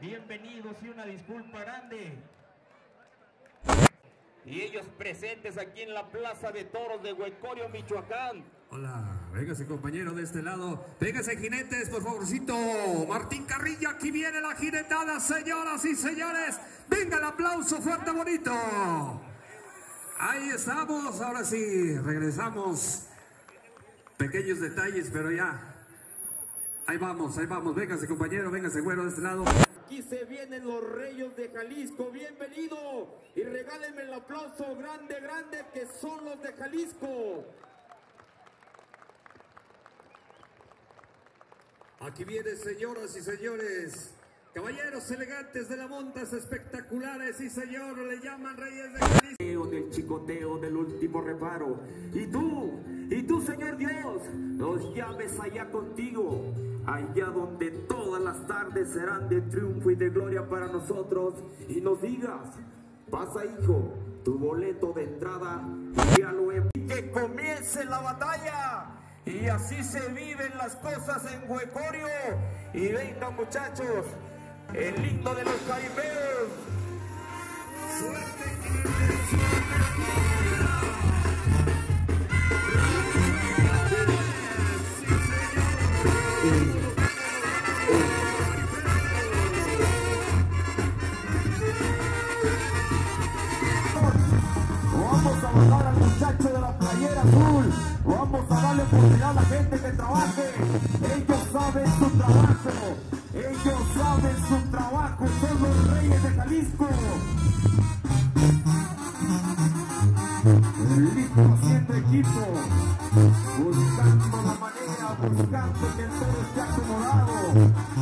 Bienvenidos y una disculpa grande. Y ellos presentes aquí en la Plaza de Toros de Huecorio, Michoacán. Hola, véngase compañero de este lado. Véngase jinetes, por favorcito. Martín Carrilla, aquí viene la jinetada, señoras y señores. Venga el aplauso fuerte, bonito. Ahí estamos, ahora sí, regresamos. Pequeños detalles, pero ya. Ahí vamos, ahí vamos. Véngase compañero, véngase güero de este lado. Aquí se vienen los reyes de Jalisco. Bienvenido. Y regálenme el aplauso grande, grande que son los de Jalisco. Aquí vienen, señoras y señores. Caballeros elegantes de la montas espectaculares y señor, le llaman reyes de Jalisco. del chicoteo del último reparo. Y tú, y tú, Señor Dios, nos llames allá contigo, allá donde todas las tardes serán de triunfo y de gloria para nosotros, y nos digas, pasa hijo, tu boleto de entrada, ya lo he... Que comience la batalla. Y así se viven las cosas en Huecorio. Y vengan muchachos, el lindo de los caribeos. Vamos bajar al muchacho de la playera azul. Vamos a darle oportunidad a la gente que trabaje. Ellos saben su trabajo. Ellos saben su trabajo. Son los reyes de Jalisco. Listo haciendo equipo. Buscando la manera, buscando que el todo esté acomodado.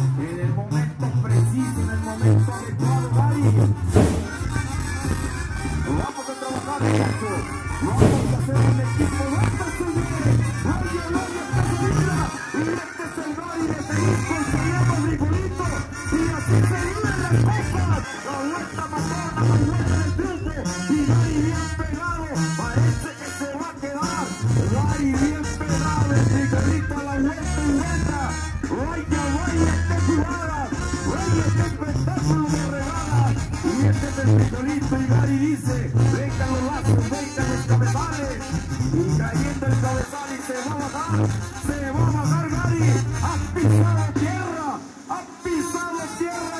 Se va a bajar Gary. Ha pisado tierra, ha pisado tierra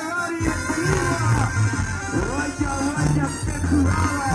啊。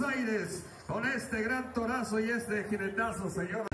aires con este gran torazo y este jinetazo, señor.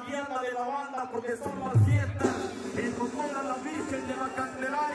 Diana de la banda porque son las fiestas en honor a la Virgen de la Candelaria.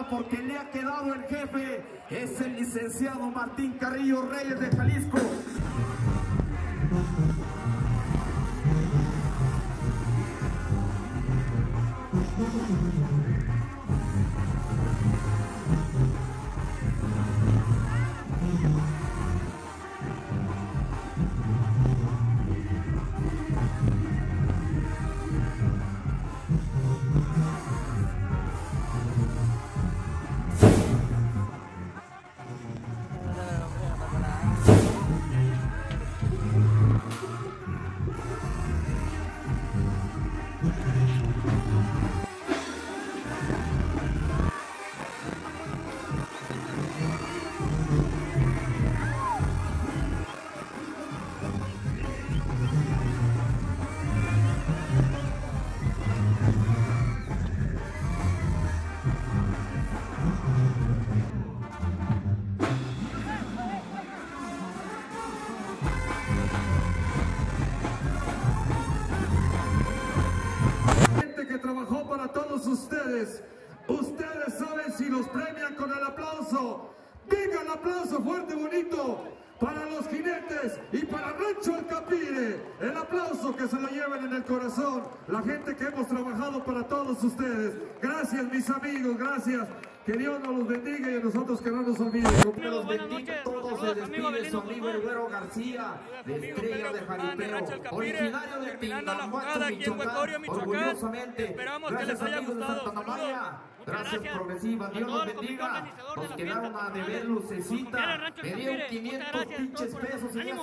Porque le ha quedado el jefe, es el licenciado Martín Carrillo Reyes de Jalisco. Y para Rancho El Capire. El aplauso que se lo lleven en el corazón. La gente que hemos trabajado para todos ustedes. Gracias, mis amigos. Gracias. Que Dios nos los bendiga y a nosotros que no nos olvide. Que los bendiga a todos, se despide su amigo. Eduardo García, de Estrella de Jaripeo, originario de terminando la jugada aquí en Huecorio, Michoacán. Esperamos que les haya gustado. Saludos. Gracias, gracias progresiva. Dios los bendiga. Nos quedaron a deber lucecita. en Me dieron Capire. Muchas 500 gracias a todos pinches pesos y ya